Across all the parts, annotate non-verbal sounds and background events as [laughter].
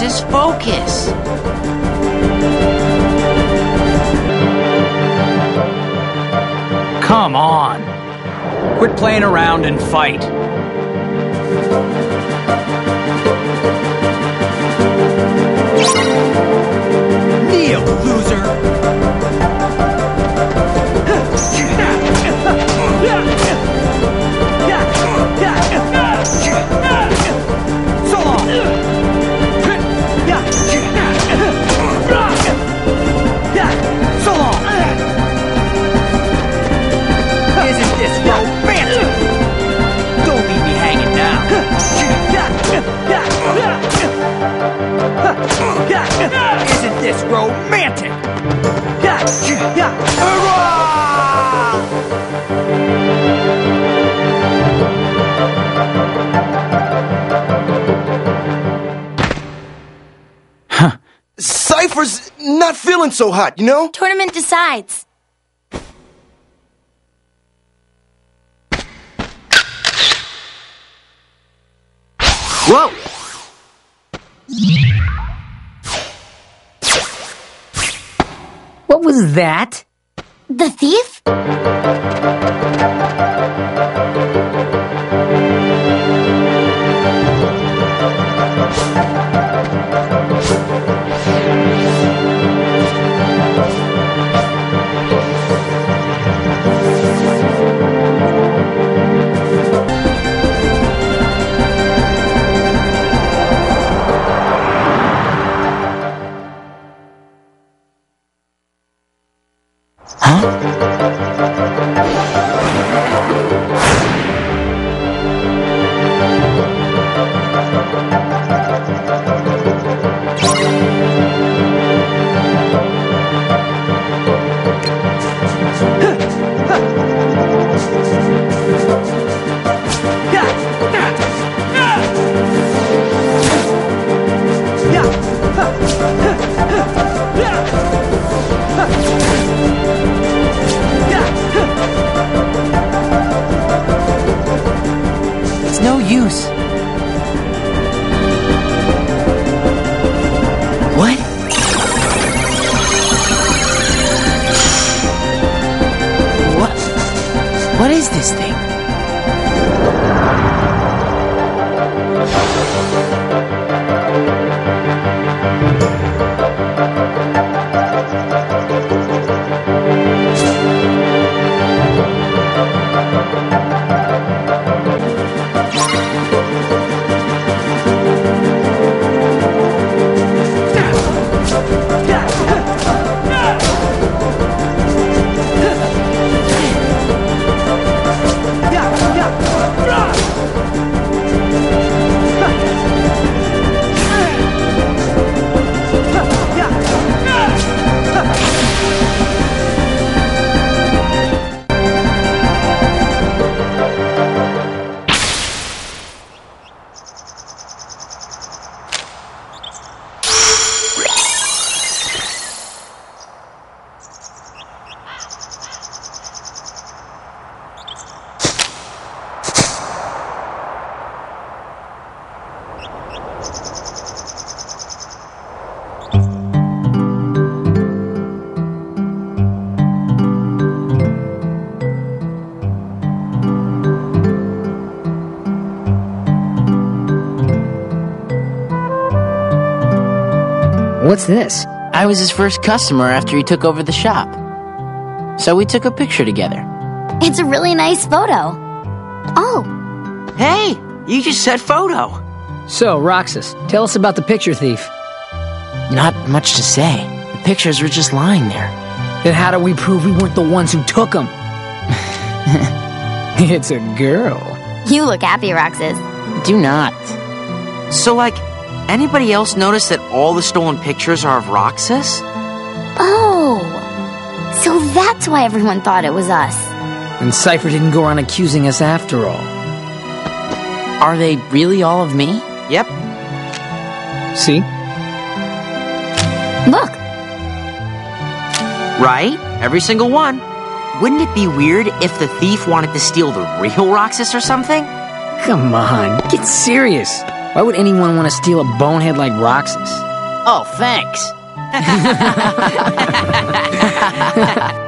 Roxas, focus. Come on. Quit playing around and fight. Kneel, loser! Seifer's not feeling so hot, you know? Tournament decides. Whoa! What was that? The thief? It's [laughs] What is this thing? What's this? I was his first customer after he took over the shop. So we took a picture together. It's a really nice photo. Oh, Hey, you just said photo. So, Roxas, tell us about the picture thief. Not much to say. The pictures were just lying there. Then how do we prove we weren't the ones who took them? [laughs] it's a girl. you look happy, Roxas. Do not. So, like, anybody else notice that all the stolen pictures are of Roxas? Oh, so that's why everyone thought it was us. And Seifer didn't go around accusing us after all. Are they really all of me? Yep. See? Look, Right? Every single one. Wouldn't it be weird if the thief wanted to steal the real Roxas or something? Come on, get serious. Why would anyone want to steal a bonehead like Roxas? Oh, thanks. [laughs] [laughs]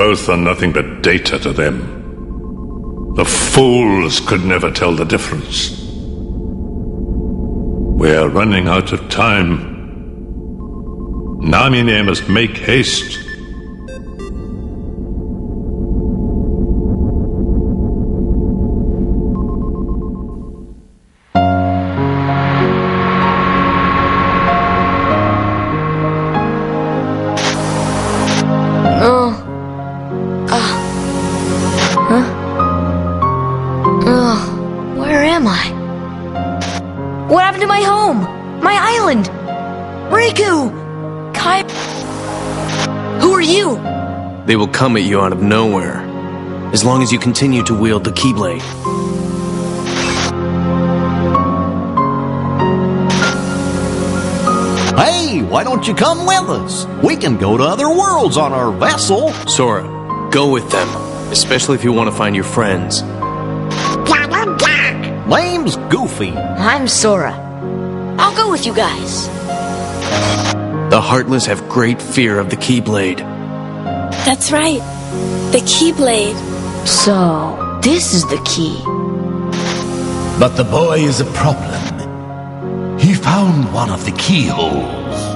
Both are nothing but data to them. The fools could never tell the difference. We're running out of time. Namine must make haste. What happened to my home? My island? Riku! Kai. Who are you? They will come at you out of nowhere. As long as you continue to wield the Keyblade. Hey, why don't you come with us? We can go to other worlds on our vessel. Sora, go with them. Especially if you want to find your friends. Name's Goofy. I'm Sora. I'll go with you guys. The Heartless have great fear of the Keyblade. That's right. The Keyblade. So, this is the key. But the boy is a problem. He found one of the keyholes.